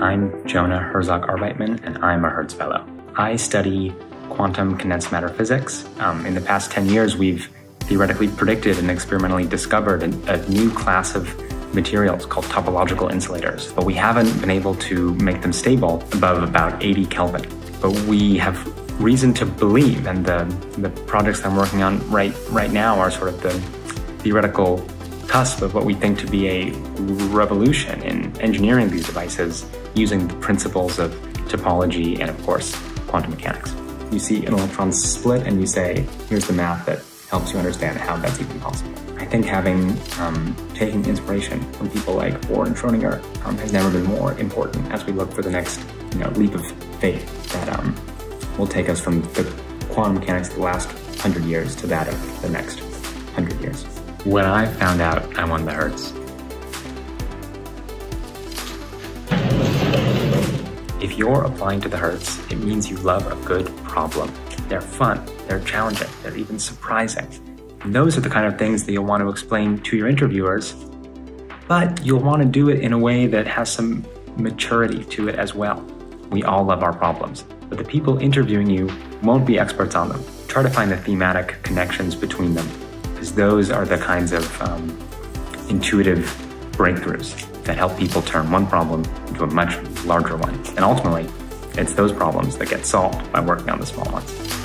I'm Jonah Herzog Arbeitman, and I'm a Hertz Fellow. I study quantum condensed matter physics. Um, in the past 10 years, we've theoretically predicted and experimentally discovered a, new class of materials called topological insulators, but we haven't been able to make them stable above about 80 Kelvin. But we have reason to believe, and the, the projects I'm working on right, right now are sort of the theoretical cusp of what we think to be a revolution in engineering these devices using the principles of topology and, of course, quantum mechanics. You see an electron split and you say, here's the math that helps you understand how that's even possible. I think having um, taken inspiration from people like Bohr and Schrodinger um, has never been more important as we look for the next you know, leap of faith that um, will take us from the quantum mechanics of the last hundred years to that of the next. When I found out I won the Hertz, If you're applying to the Hertz, it means you love a good problem. They're fun, they're challenging, they're even surprising. And those are the kind of things that you'll want to explain to your interviewers, but you'll want to do it in a way that has some maturity to it as well. We all love our problems, but the people interviewing you won't be experts on them. Try to find the thematic connections between them, those are the kinds of um, intuitive breakthroughs that help people turn one problem into a much larger one. And ultimately, it's those problems that get solved by working on the small ones.